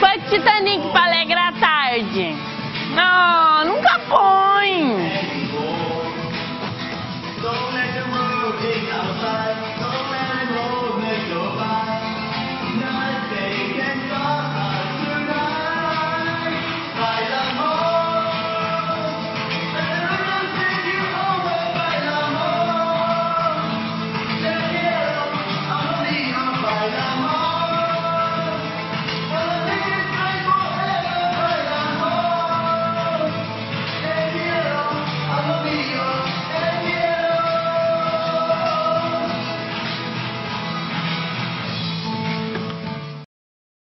Foi Titanic pra alegrar a tarde. Não.